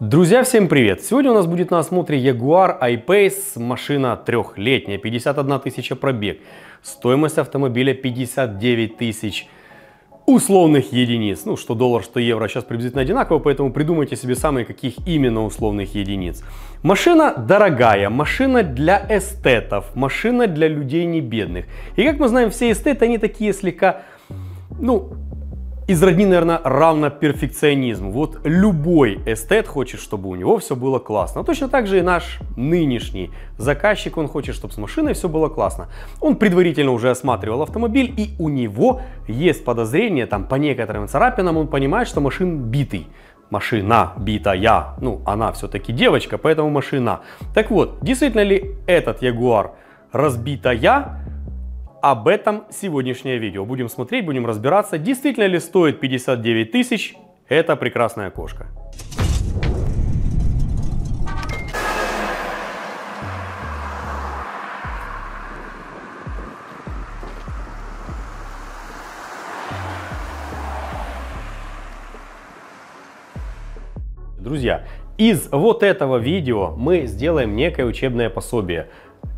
Друзья, всем привет! Сегодня у нас будет на осмотре Jaguar I-Pace, машина трехлетняя, 51 тысяча пробег. Стоимость автомобиля 59 тысяч условных единиц. Ну, что доллар, что евро сейчас приблизительно одинаково, поэтому придумайте себе самые каких именно условных единиц. Машина дорогая, машина для эстетов, машина для людей не бедных. И как мы знаем, все эстеты, они такие слегка, ну, изродни, наверное, равно перфекционизму. Вот любой эстет хочет, чтобы у него все было классно. Точно так же и наш нынешний заказчик, он хочет, чтобы с машиной все было классно. Он предварительно уже осматривал автомобиль, и у него есть подозрение, там по некоторым царапинам он понимает, что машин битый машина битая. Ну, она все-таки девочка, поэтому машина. Так вот, действительно ли этот Ягуар разбитая? Об этом сегодняшнее видео. Будем смотреть, будем разбираться, действительно ли стоит 59 тысяч эта прекрасная кошка. Друзья, из вот этого видео мы сделаем некое учебное пособие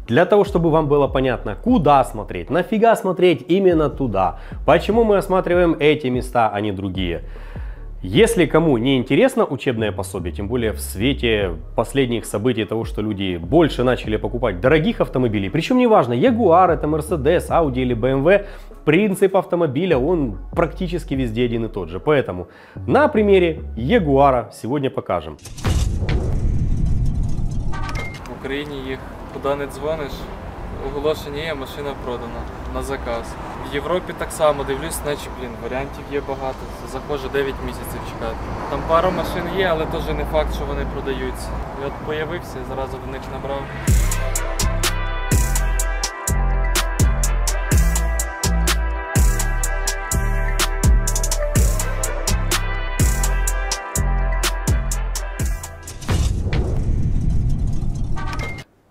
для того, чтобы вам было понятно, куда смотреть, нафига смотреть именно туда, почему мы осматриваем эти места, а не другие. Если кому не интересно учебное пособие, тем более в свете последних событий того, что люди больше начали покупать дорогих автомобилей, причем неважно, Jaguar, это Mercedes, Audi или BMW, принцип автомобиля, он практически везде один и тот же. Поэтому на примере Jaguar сегодня покажем. В Україні їх куди не дзвониш, оголошення є, машина продана на заказ. В Європі так само дивлюсь, наче блін, варіантів є багато. Заходжу 9 місяців чекати. Там пару машин є, але теж не факт, що вони продаються. І от появився, зразу до них набрав.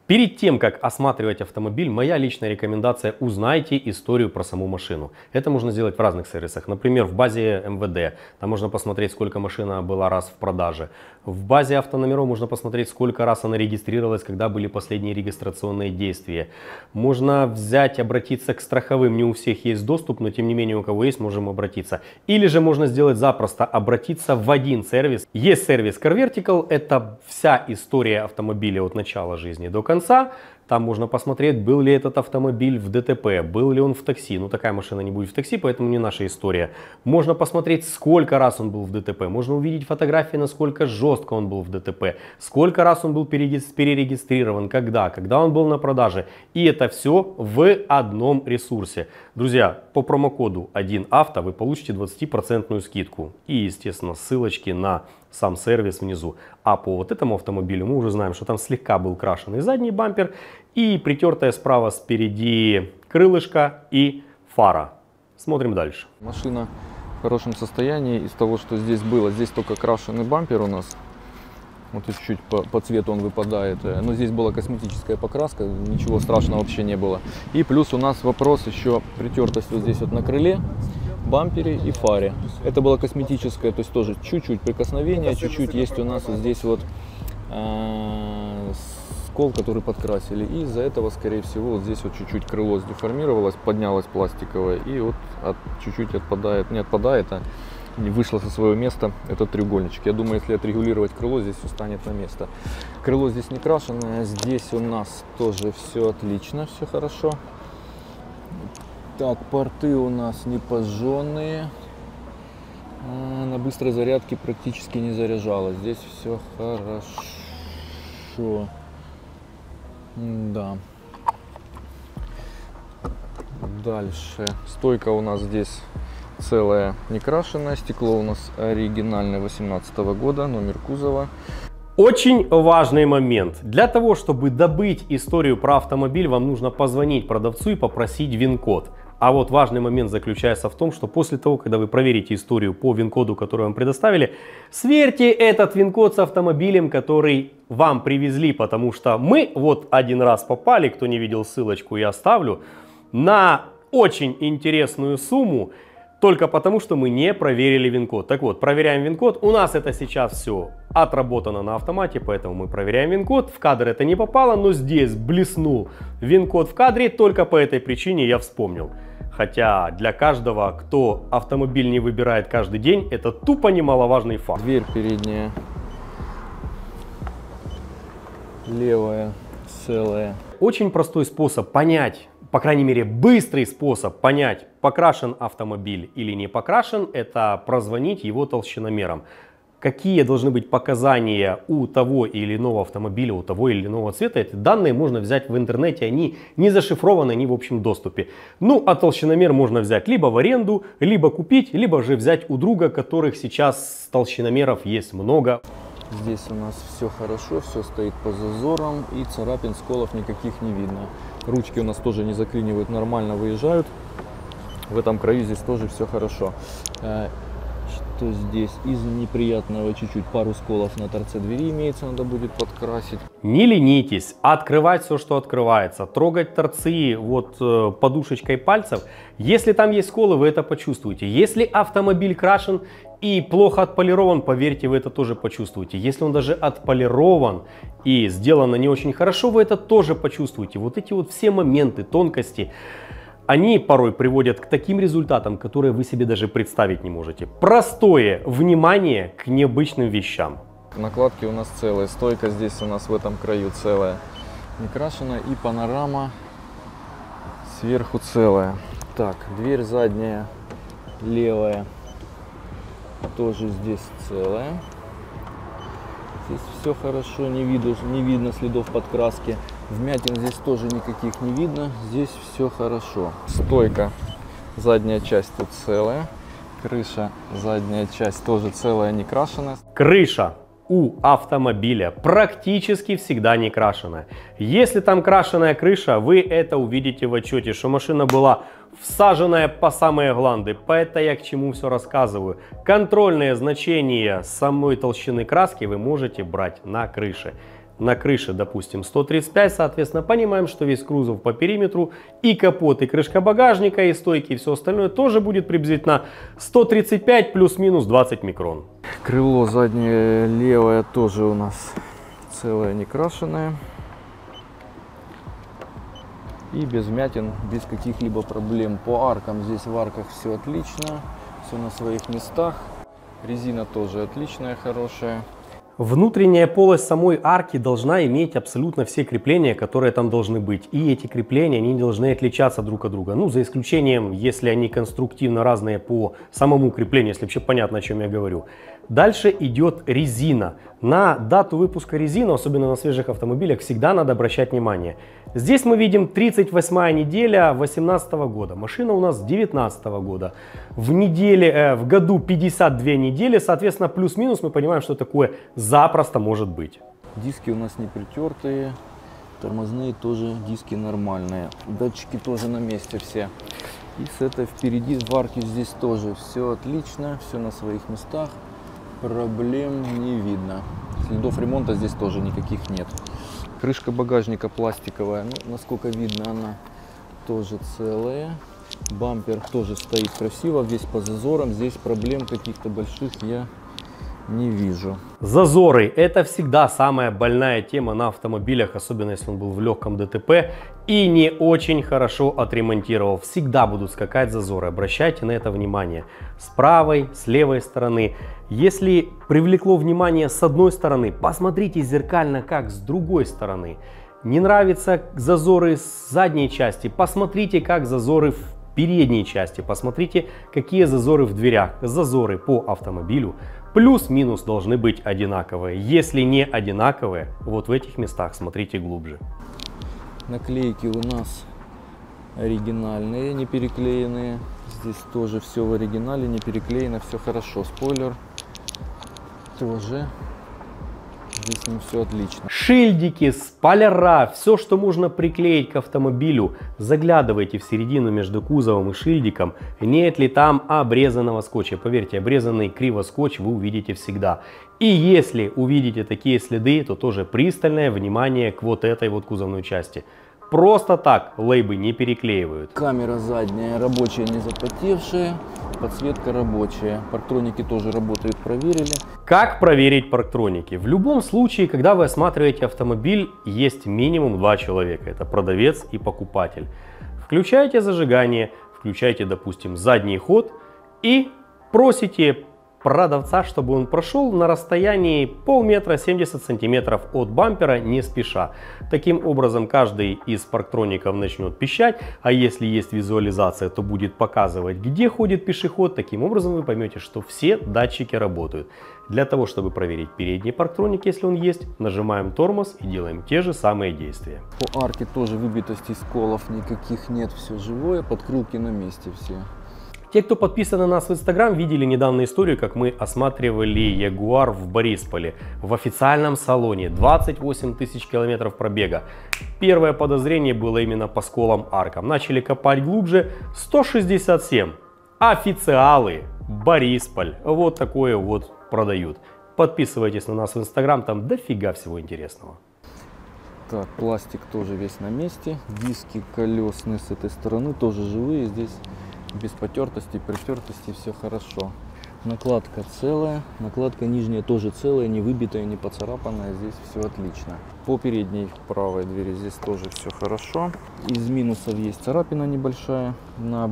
Перед тем, как осматривать автомобиль, моя личная рекомендация – узнайте историю про саму машину. Это можно сделать в разных сервисах. Например, в базе МВД. Там можно посмотреть, сколько машина была раз в продаже. В базе автономеров можно посмотреть, сколько раз она регистрировалась, когда были последние регистрационные действия. Можно взять, обратиться к страховым. Не у всех есть доступ, но тем не менее у кого есть, можем обратиться. Или же можно сделать запросто, обратиться в один сервис. Есть сервис CarVertical. Это вся история автомобиля от начала жизни до конца конца. Там можно посмотреть, был ли этот автомобиль в ДТП, был ли он в такси. Ну, такая машина не будет в такси, поэтому не наша история. Можно посмотреть, сколько раз он был в ДТП. Можно увидеть фотографии, насколько жестко он был в ДТП. Сколько раз он был перерегистрирован, когда, когда он был на продаже. И это все в одном ресурсе. Друзья, по промокоду 1авто вы получите 20% скидку. И, естественно, ссылочки на сам сервис внизу. А по вот этому автомобилю мы уже знаем, что там слегка был крашеный задний бампер и притертая справа спереди крылышко и фара. Смотрим дальше. Машина в хорошем состоянии из того, что здесь было. Здесь только крашеный бампер у нас. Вот чуть-чуть по, по цвету он выпадает. Но здесь была косметическая покраска, ничего страшного вообще не было. И плюс у нас вопрос еще притертость вот здесь вот на крыле бампере и фаре. Это было косметическое, то есть тоже чуть-чуть прикосновение, чуть-чуть есть у нас вот здесь вот э, скол, который подкрасили. И из-за этого, скорее всего, вот здесь вот чуть-чуть крыло сдеформировалось, поднялось пластиковое и вот от, чуть-чуть отпадает, не отпадает, а не вышло со своего места этот треугольничек. Я думаю, если отрегулировать крыло, здесь все станет на место. Крыло здесь не крашеное, здесь у нас тоже все отлично, все хорошо. Так, порты у нас не пожженные. А, на быстрой зарядке практически не заряжалось. Здесь все хорошо. Да. Дальше. Стойка у нас здесь целая некрашенная. Стекло у нас оригинальное 18 года, номер кузова. Очень важный момент. Для того, чтобы добыть историю про автомобиль, вам нужно позвонить продавцу и попросить ВИН-код. А вот важный момент заключается в том, что после того, когда вы проверите историю по ВИН-коду, который вам предоставили, сверьте этот ВИН-код с автомобилем, который вам привезли, потому что мы вот один раз попали, кто не видел ссылочку, я оставлю, на очень интересную сумму только потому, что мы не проверили вин-код. Так вот, проверяем вин-код. У нас это сейчас все отработано на автомате, поэтому мы проверяем вин-код. В кадр это не попало, но здесь блеснул вин-код в кадре. Только по этой причине я вспомнил. Хотя для каждого, кто автомобиль не выбирает каждый день, это тупо немаловажный факт. Дверь передняя. Левая, целая. Очень простой способ понять, по крайней мере, быстрый способ понять, покрашен автомобиль или не покрашен, это прозвонить его толщиномером. Какие должны быть показания у того или иного автомобиля, у того или иного цвета, эти данные можно взять в интернете, они не зашифрованы, они в общем доступе. Ну, а толщиномер можно взять либо в аренду, либо купить, либо же взять у друга, которых сейчас толщиномеров есть много. Здесь у нас все хорошо, все стоит по зазорам и царапин, сколов никаких не видно. Ручки у нас тоже не заклинивают, нормально выезжают. В этом краю здесь тоже все хорошо. Что здесь из неприятного чуть-чуть пару сколов на торце двери имеется, надо будет подкрасить. Не ленитесь, открывать все, что открывается, трогать торцы вот э, подушечкой пальцев. Если там есть сколы, вы это почувствуете. Если автомобиль крашен и плохо отполирован, поверьте, вы это тоже почувствуете. Если он даже отполирован и сделано не очень хорошо, вы это тоже почувствуете. Вот эти вот все моменты, тонкости, они порой приводят к таким результатам, которые вы себе даже представить не можете. Простое внимание к необычным вещам. Накладки у нас целые, стойка здесь у нас в этом краю целая, не крашена и панорама сверху целая. Так, дверь задняя левая тоже здесь целая. Здесь все хорошо, не видно, не видно следов подкраски. Вмятин здесь тоже никаких не видно. Здесь все хорошо. Стойка, задняя часть тут целая. Крыша, задняя часть тоже целая, не крашеная. Крыша у автомобиля практически всегда не крашеная. Если там крашеная крыша, вы это увидите в отчете, что машина была всаженная по самые гланды. Поэтому я к чему все рассказываю. Контрольные значения самой толщины краски вы можете брать на крыше на крыше, допустим, 135, соответственно, понимаем, что весь кузов по периметру и капот, и крышка багажника, и стойки, и все остальное тоже будет приблизительно 135 плюс-минус 20 микрон. Крыло заднее левое тоже у нас целое не крашеное. И без вмятин, без каких-либо проблем. По аркам здесь в арках все отлично, все на своих местах. Резина тоже отличная, хорошая. Внутренняя полость самой арки должна иметь абсолютно все крепления, которые там должны быть. И эти крепления, они должны отличаться друг от друга. Ну, за исключением, если они конструктивно разные по самому креплению, если вообще понятно, о чем я говорю. Дальше идет резина. На дату выпуска резины, особенно на свежих автомобилях, всегда надо обращать внимание. Здесь мы видим 38 неделя 2018 года. Машина у нас 2019 года. В неделе, э, в году 52 недели, соответственно, плюс-минус мы понимаем, что такое запросто может быть. Диски у нас не притертые, тормозные тоже диски нормальные. Датчики тоже на месте все. И с этой впереди в арке здесь тоже все отлично, все на своих местах проблем не видно. Следов ремонта здесь тоже никаких нет. Крышка багажника пластиковая, ну, насколько видно, она тоже целая. Бампер тоже стоит красиво, весь по зазорам. Здесь проблем каких-то больших я не вижу. Зазоры – это всегда самая больная тема на автомобилях, особенно если он был в легком ДТП и не очень хорошо отремонтировал. Всегда будут скакать зазоры, обращайте на это внимание. С правой, с левой стороны. Если привлекло внимание с одной стороны, посмотрите зеркально как с другой стороны. Не нравятся зазоры с задней части, посмотрите как зазоры в передней части. Посмотрите, какие зазоры в дверях. Зазоры по автомобилю плюс-минус должны быть одинаковые. Если не одинаковые, вот в этих местах смотрите глубже. Наклейки у нас оригинальные, не переклеенные. Здесь тоже все в оригинале, не переклеено, все хорошо. Спойлер тоже Здесь не все отлично. Шильдики, спойлера, все, что можно приклеить к автомобилю. Заглядывайте в середину между кузовом и шильдиком, нет ли там обрезанного скотча. Поверьте, обрезанный криво скотч вы увидите всегда. И если увидите такие следы, то тоже пристальное внимание к вот этой вот кузовной части. Просто так лейбы не переклеивают. Камера задняя рабочая, не запотевшая. Подсветка рабочая. Парктроники тоже работают, проверили. Как проверить парктроники? В любом случае, когда вы осматриваете автомобиль, есть минимум два человека. Это продавец и покупатель. Включаете зажигание, включаете, допустим, задний ход и просите продавца, чтобы он прошел на расстоянии полметра 70 сантиметров от бампера не спеша. Таким образом каждый из парктроников начнет пищать, а если есть визуализация, то будет показывать, где ходит пешеход. Таким образом вы поймете, что все датчики работают. Для того, чтобы проверить передний парктроник, если он есть, нажимаем тормоз и делаем те же самые действия. По арке тоже выбитости сколов никаких нет, все живое, подкрылки на месте все. Те, кто подписан на нас в Инстаграм, видели недавно историю, как мы осматривали Ягуар в Борисполе в официальном салоне. 28 тысяч километров пробега. Первое подозрение было именно по сколам аркам. Начали копать глубже. 167. Официалы. Борисполь. Вот такое вот продают. Подписывайтесь на нас в Инстаграм, там дофига всего интересного. Так, пластик тоже весь на месте. Диски колесные с этой стороны тоже живые. Здесь без потертости, притертости, все хорошо. Накладка целая, накладка нижняя тоже целая, не выбитая, не поцарапанная, здесь все отлично. По передней правой двери здесь тоже все хорошо. Из минусов есть царапина небольшая на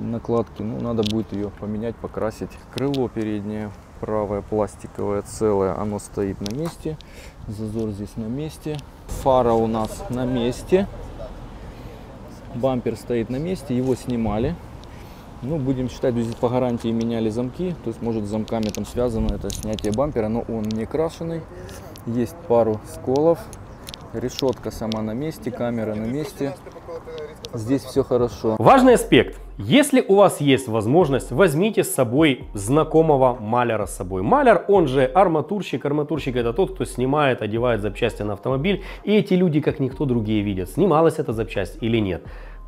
накладке, ну надо будет ее поменять, покрасить. Крыло переднее правое пластиковое целое, оно стоит на месте. Зазор здесь на месте. Фара у нас на месте. Бампер стоит на месте, его снимали. Ну, будем считать, здесь по гарантии меняли замки, то есть, может, с замками там связано это снятие бампера, но он не крашеный. Есть пару сколов, решетка сама на месте, камера на месте. Здесь все хорошо. Важный аспект. Если у вас есть возможность, возьмите с собой знакомого маляра с собой. Маляр, он же арматурщик. Арматурщик это тот, кто снимает, одевает запчасти на автомобиль. И эти люди, как никто другие, видят, снималась эта запчасть или нет.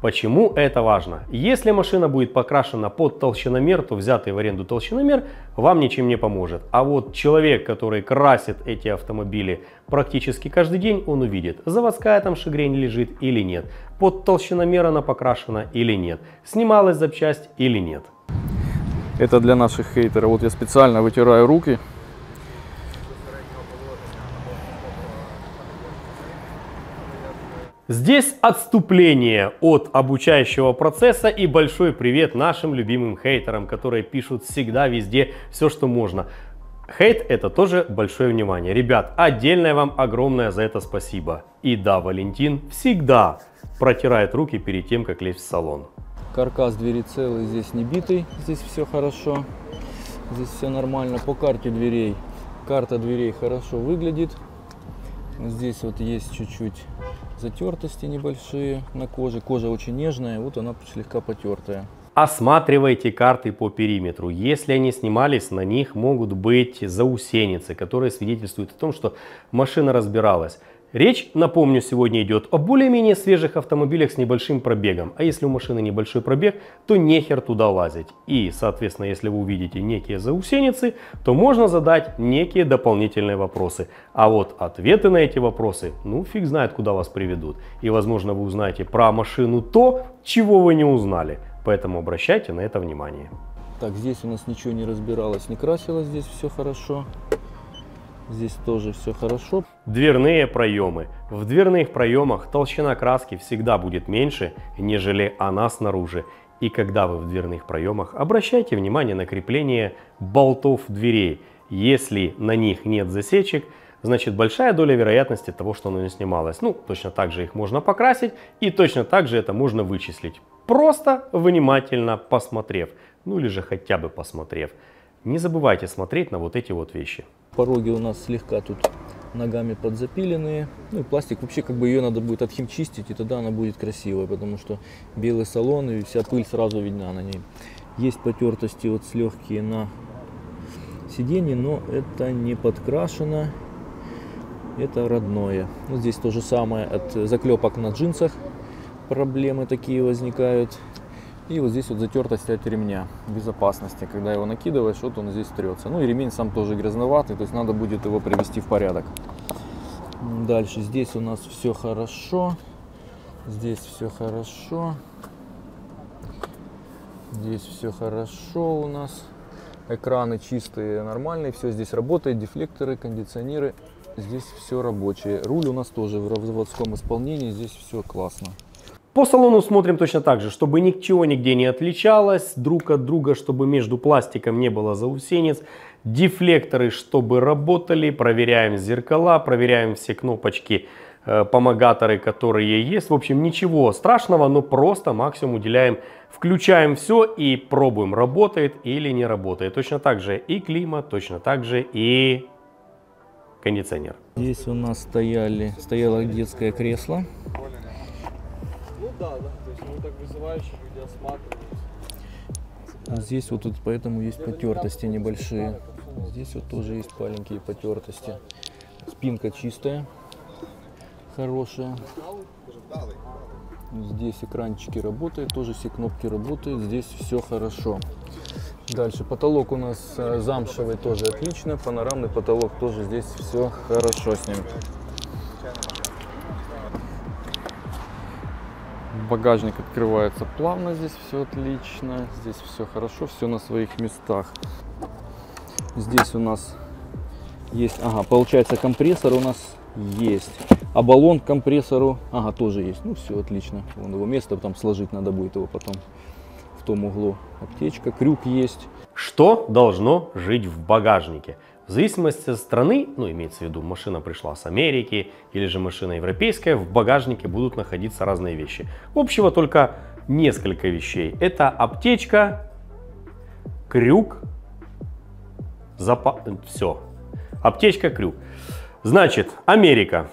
Почему это важно? Если машина будет покрашена под толщиномер, то взятый в аренду толщиномер вам ничем не поможет. А вот человек, который красит эти автомобили практически каждый день, он увидит, заводская там шагрень лежит или нет, под толщиномер она покрашена или нет, снималась запчасть или нет. Это для наших хейтеров. Вот я специально вытираю руки, Здесь отступление от обучающего процесса и большой привет нашим любимым хейтерам, которые пишут всегда везде все, что можно. Хейт это тоже большое внимание. Ребят, отдельное вам огромное за это спасибо. И да, Валентин всегда протирает руки перед тем, как лезть в салон. Каркас двери целый, здесь не битый, здесь все хорошо. Здесь все нормально. По карте дверей, карта дверей хорошо выглядит. Здесь вот есть чуть-чуть затертости небольшие на коже. Кожа очень нежная, вот она слегка потертая. Осматривайте карты по периметру. Если они снимались, на них могут быть заусеницы, которые свидетельствуют о том, что машина разбиралась. Речь, напомню, сегодня идет о более-менее свежих автомобилях с небольшим пробегом. А если у машины небольшой пробег, то нехер туда лазить. И, соответственно, если вы увидите некие заусеницы, то можно задать некие дополнительные вопросы. А вот ответы на эти вопросы, ну фиг знает, куда вас приведут. И, возможно, вы узнаете про машину то, чего вы не узнали. Поэтому обращайте на это внимание. Так, здесь у нас ничего не разбиралось, не красилось, здесь все хорошо. Здесь тоже все хорошо. Дверные проемы. В дверных проемах толщина краски всегда будет меньше, нежели она снаружи. И когда вы в дверных проемах, обращайте внимание на крепление болтов дверей. Если на них нет засечек, значит большая доля вероятности того, что оно не снималось. Ну, точно так же их можно покрасить и точно так же это можно вычислить. Просто внимательно посмотрев, ну или же хотя бы посмотрев. Не забывайте смотреть на вот эти вот вещи. Пороги у нас слегка тут ногами подзапиленные. Ну и пластик вообще как бы ее надо будет отхимчистить, и тогда она будет красивая, потому что белый салон и вся пыль сразу видна на ней. Есть потертости вот с легкие на сиденье, но это не подкрашено, это родное. Вот здесь то же самое от заклепок на джинсах проблемы такие возникают. И вот здесь вот затертость от ремня безопасности. Когда его накидываешь, вот он здесь трется. Ну и ремень сам тоже грязноватый, то есть надо будет его привести в порядок. Дальше здесь у нас все хорошо. Здесь все хорошо. Здесь все хорошо у нас. Экраны чистые, нормальные, все здесь работает, дефлекторы, кондиционеры, здесь все рабочее. Руль у нас тоже в заводском исполнении, здесь все классно. По салону смотрим точно так же, чтобы ничего нигде не отличалось друг от друга, чтобы между пластиком не было заусенец. Дефлекторы, чтобы работали, проверяем зеркала, проверяем все кнопочки, э, помогаторы, которые есть. В общем, ничего страшного, но просто максимум уделяем, включаем все и пробуем, работает или не работает. Точно так же и климат, точно так же и кондиционер. Здесь у нас стояли, стояло детское кресло. Ну да, да. То есть мы так вызывающе люди осматривают. А здесь вот тут поэтому есть потертости небольшие. Здесь вот тоже есть маленькие потертости. Спинка чистая, хорошая. Здесь экранчики работают, тоже все кнопки работают. Здесь все хорошо. Дальше потолок у нас э, замшевый тоже отлично. Панорамный потолок тоже здесь все хорошо с ним. Багажник открывается плавно, здесь все отлично, здесь все хорошо, все на своих местах. Здесь у нас есть, ага, получается компрессор у нас есть, а баллон к компрессору, ага, тоже есть. Ну все отлично, вон его место там сложить надо будет его потом в том углу. Аптечка, крюк есть. Что должно жить в багажнике? В зависимости от страны, ну имеется в виду машина пришла с Америки или же машина европейская, в багажнике будут находиться разные вещи. Общего только несколько вещей. Это аптечка, крюк, запас, все. Аптечка, крюк. Значит, Америка.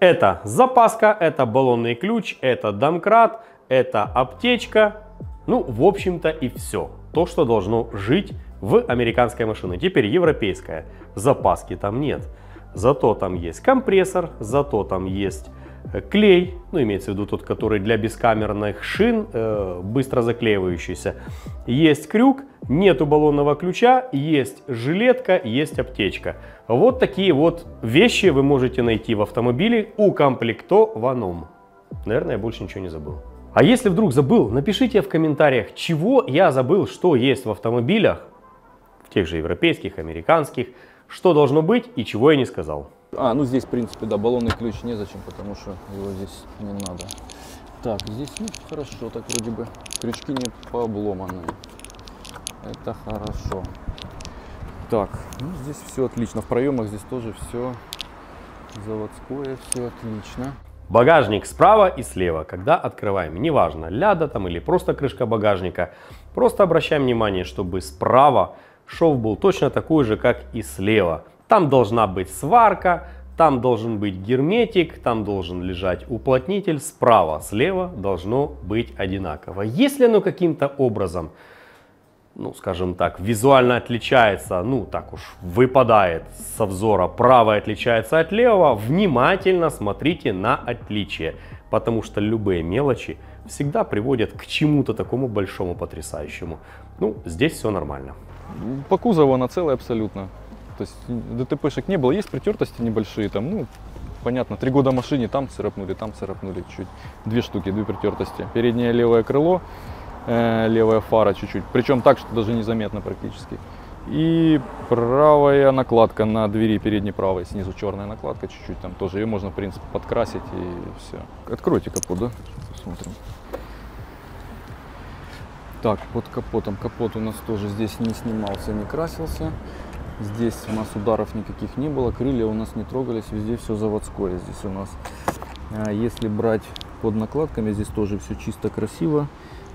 Это запаска, это баллонный ключ, это домкрат, это аптечка. Ну, в общем-то и все. То, что должно жить в американской машине. Теперь европейская. Запаски там нет. Зато там есть компрессор, зато там есть э, клей, ну имеется в виду тот, который для бескамерных шин, э, быстро заклеивающийся. Есть крюк, нету баллонного ключа, есть жилетка, есть аптечка. Вот такие вот вещи вы можете найти в автомобиле укомплектованном. Наверное, я больше ничего не забыл. А если вдруг забыл, напишите в комментариях, чего я забыл, что есть в автомобилях, тех же европейских, американских, что должно быть и чего я не сказал. А, ну здесь, в принципе, да, баллонный ключ незачем, потому что его здесь не надо. Так, здесь, ну, хорошо, так вроде бы крючки не пообломанные. Это хорошо. Так, ну здесь все отлично. В проемах здесь тоже все заводское, все отлично. Багажник справа и слева, когда открываем, неважно, ляда там или просто крышка багажника, просто обращаем внимание, чтобы справа шов был точно такой же, как и слева. Там должна быть сварка, там должен быть герметик, там должен лежать уплотнитель, справа, слева должно быть одинаково. Если оно каким-то образом, ну скажем так, визуально отличается, ну так уж выпадает со взора, правое отличается от левого, внимательно смотрите на отличие, потому что любые мелочи всегда приводят к чему-то такому большому, потрясающему. Ну, здесь все нормально. По кузову она целая абсолютно. То есть ДТПшек не было, есть притертости небольшие там, ну, понятно, три года машине, там царапнули, там царапнули чуть. Две штуки, две притертости. Переднее левое крыло, э, левая фара чуть-чуть, причем так, что даже незаметно практически. И правая накладка на двери передней правой, снизу черная накладка чуть-чуть, там тоже ее можно, в принципе, подкрасить и все. Откройте капот, да? Посмотрим. Так, под капотом. Капот у нас тоже здесь не снимался, не красился. Здесь у нас ударов никаких не было, крылья у нас не трогались, везде все заводское здесь у нас. А если брать под накладками, здесь тоже все чисто красиво.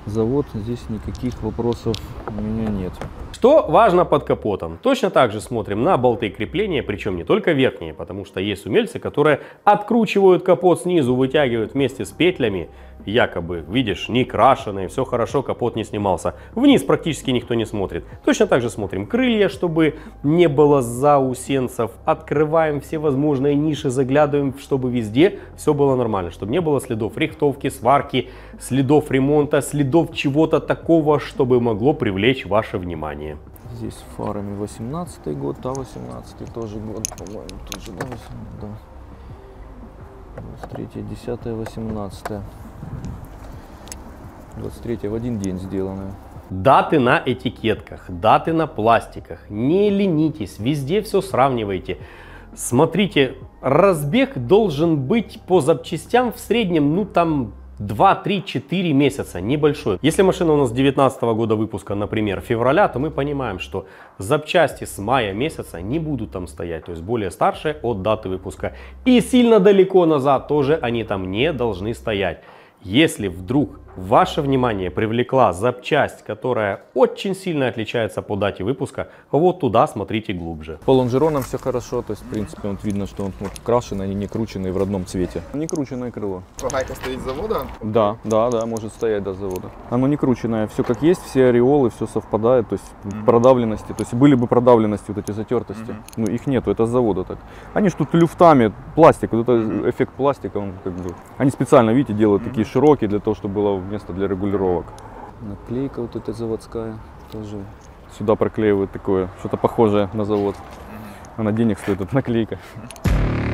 Завод, здесь никаких вопросов у меня нет. Что важно под капотом? Точно так же смотрим на болты крепления, причем не только верхние, потому что есть умельцы, которые откручивают капот снизу, вытягивают вместе с петлями, якобы, видишь, не крашеный, все хорошо, капот не снимался. Вниз практически никто не смотрит. Точно так же смотрим крылья, чтобы не было заусенцев. Открываем все возможные ниши, заглядываем, чтобы везде все было нормально, чтобы не было следов рихтовки, сварки, следов ремонта, следов чего-то такого, чтобы могло привлечь ваше внимание. Здесь фарами 18 год, а 18 тоже год, по-моему, тоже, да, 18, да. 23, 10, 18. 23 в один день сделанная. Даты на этикетках, даты на пластиках. Не ленитесь, везде все сравнивайте. Смотрите, разбег должен быть по запчастям в среднем, ну там 2, 3, 4 месяца, небольшой. Если машина у нас 19 года выпуска, например, февраля, то мы понимаем, что запчасти с мая месяца не будут там стоять, то есть более старшие от даты выпуска. И сильно далеко назад тоже они там не должны стоять. Если вдруг ваше внимание привлекла запчасть, которая очень сильно отличается по дате выпуска, вот туда смотрите глубже. По лонжеронам все хорошо, то есть в принципе вот видно, что он вот крашен, они не крученные в родном цвете. Не крученное крыло. Гайка стоит с завода? Да, да, да, может стоять до завода. Оно не крученное, все как есть, все ореолы, все совпадает, то есть продавленности, то есть были бы продавленности вот эти затертости, ну их нету, это с завода так. Они ж тут люфтами, пластик, вот это эффект пластика, он как бы, они специально, видите, делают такие широкие для того, чтобы было место для регулировок. Наклейка вот эта заводская тоже. Сюда проклеивают такое, что-то похожее на завод. Она денег стоит, эта наклейка.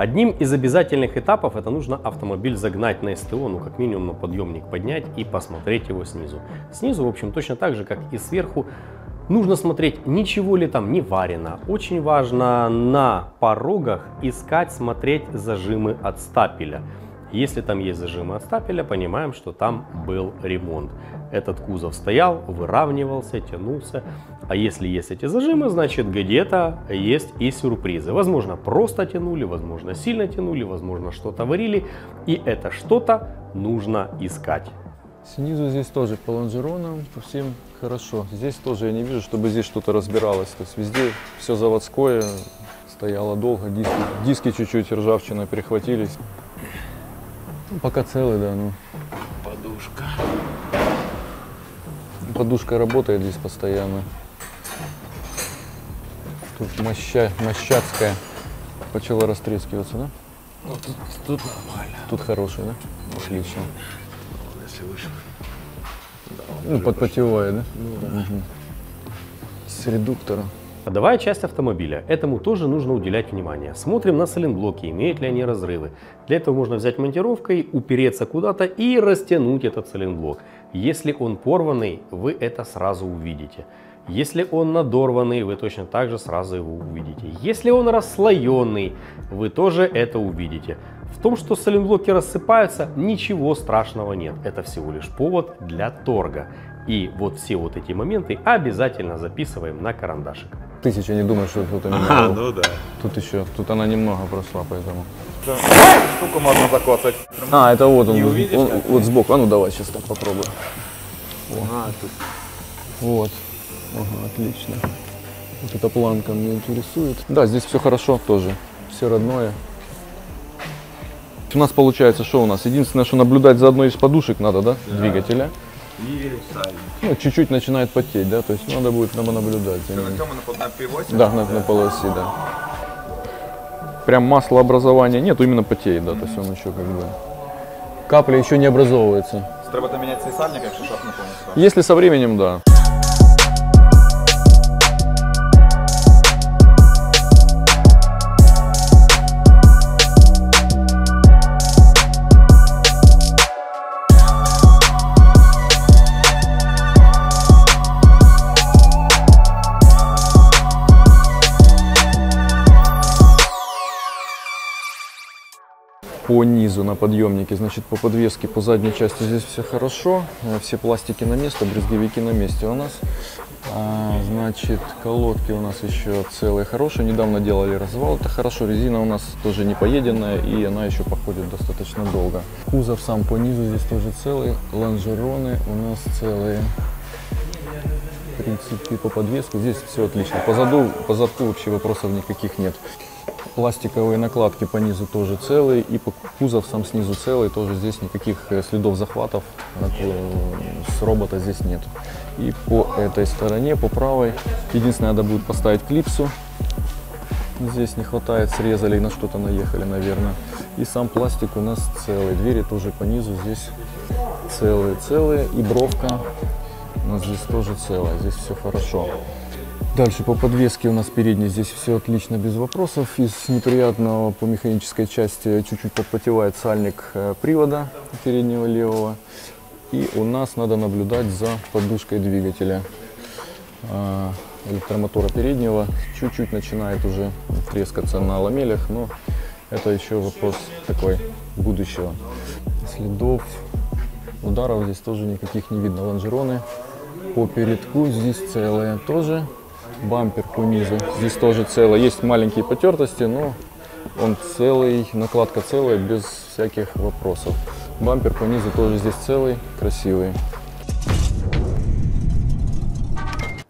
Одним из обязательных этапов это нужно автомобиль загнать на СТО, ну как минимум на подъемник поднять и посмотреть его снизу. Снизу, в общем, точно так же, как и сверху, нужно смотреть, ничего ли там не варено. Очень важно на порогах искать, смотреть зажимы от стапеля. Если там есть зажимы от стапеля, понимаем, что там был ремонт. Этот кузов стоял, выравнивался, тянулся. А если есть эти зажимы, значит где-то есть и сюрпризы. Возможно, просто тянули, возможно, сильно тянули, возможно, что-то варили. И это что-то нужно искать. Снизу здесь тоже по лонжеронам, по всем хорошо. Здесь тоже я не вижу, чтобы здесь что-то разбиралось. То есть везде все заводское, стояло долго, диски, чуть-чуть ржавчиной перехватились. Ну, пока целый, да, ну. Подушка. Подушка работает здесь постоянно. Тут моща, мощацкая. Почала растрескиваться, да? Ну, тут, тут нормально. Тут хороший, да? Отлично. Если выше. Ну, подпотевая, да? Мгм. С редуктора. Ходовая часть автомобиля. Этому тоже нужно уделять внимание. Смотрим на сайлентблоки, имеют ли они разрывы. Для этого можно взять монтировкой, упереться куда-то и растянуть этот сайлентблок. Если он порванный, вы это сразу увидите. Если он надорванный, вы точно так же сразу его увидите. Если он расслоенный, вы тоже это увидите. В том, что сайлентблоки рассыпаются, ничего страшного нет. Это всего лишь повод для торга. И вот все вот эти моменты обязательно записываем на карандашик. Тысяча не думаю, что кто-то А, менял. ну да. Тут еще, тут она немного прошла, поэтому. Штуку можно закоцать. А, это вот он, Не увидишь, он- как? вот сбоку. А ну давай сейчас так попробую. А, тут. Вот. Ага, отлично. Вот эта планка меня интересует. Да, здесь все хорошо тоже. Все родное. У нас получается, что у нас? Единственное, что наблюдать за одной из подушек надо, да? Двигателя. И. Ну, чуть-чуть начинает потеть, да? То есть надо будет нам наблюдать за На ним. чем на, на пилоте? Да, на, на полосе, да. Прям маслообразования нет, именно потеет, да, то есть он еще как бы... Капля еще не образовывается. Треба там менять сальник, шов не повністю. Если со временем, да. По низу на подъемнике, значит по подвеске, по задней части здесь все хорошо, Э, все пластики на место, брызговики на месте у нас. А, значит колодки у нас еще целые хорошие, недавно делали развал, это хорошо, резина у нас тоже не поеденная и она еще походит достаточно долго. Кузов сам по низу здесь тоже целый, лонжероны у нас целые. В принципе, по подвеску здесь все отлично. По заду, по задку вообще вопросов никаких нет. Пластиковые накладки по низу тоже целые, и кузов сам снизу целый, тоже здесь никаких э, следов захватов э, с робота здесь нет. И по этой стороне, по правой, единственное, надо будет поставить клипсу, Здесь не хватает, срезали и на что-то наехали, наверное. И сам пластик у нас целый. Двери тоже по низу здесь целые, целые. И бровка у нас здесь тоже целая. Здесь все хорошо. Дальше по подвеске у нас передней здесь все отлично, без вопросов. Из неприятного по механической части чуть-чуть подпотевает сальник э, привода переднего левого. И у нас надо наблюдать за подушкой двигателя а, электромотора переднего чуть-чуть начинает уже трескаться на ламелях, но это еще вопрос такой будущего. Следов ударов здесь тоже никаких не видно. Лонжероны по передку здесь целые тоже. Бампер по низу здесь тоже целый. Есть маленькие потертости, но он целый, накладка целая, без всяких вопросов. Бампер по низу тоже здесь целый, красивый.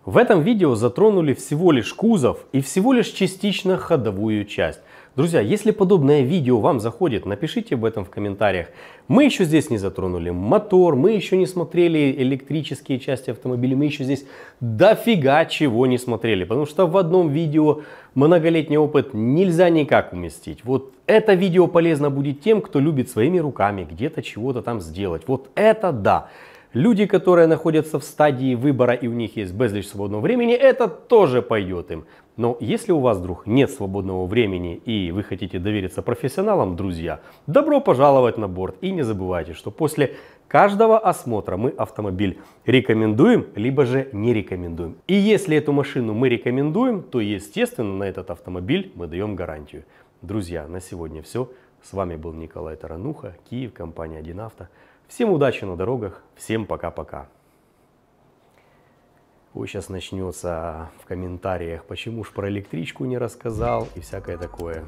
В этом видео затронули всего лишь кузов и всего лишь частично ходовую часть. Друзья, если подобное видео вам заходит, напишите об этом в комментариях. Мы еще здесь не затронули мотор, мы еще не смотрели электрические части автомобиля, мы еще здесь дофига чего не смотрели, потому что в одном видео многолетний опыт нельзя никак уместить. Вот это видео полезно будет тем, кто любит своими руками где-то чего-то там сделать. Вот это да. Люди, которые находятся в стадии выбора и у них есть безлишь свободного времени, это тоже пойдет им. Но если у вас вдруг нет свободного времени и вы хотите довериться профессионалам, друзья, добро пожаловать на борт. И не забывайте, что после каждого осмотра мы автомобиль рекомендуем, либо же не рекомендуем. И если эту машину мы рекомендуем, то естественно на этот автомобиль мы даем гарантию. Друзья, на сегодня все. С вами был Николай Тарануха, Киев, компания 1 Авто. Всем удачи на дорогах, всем пока-пока. Ой, сейчас начнется в комментариях, почему ж про электричку не рассказал и всякое такое.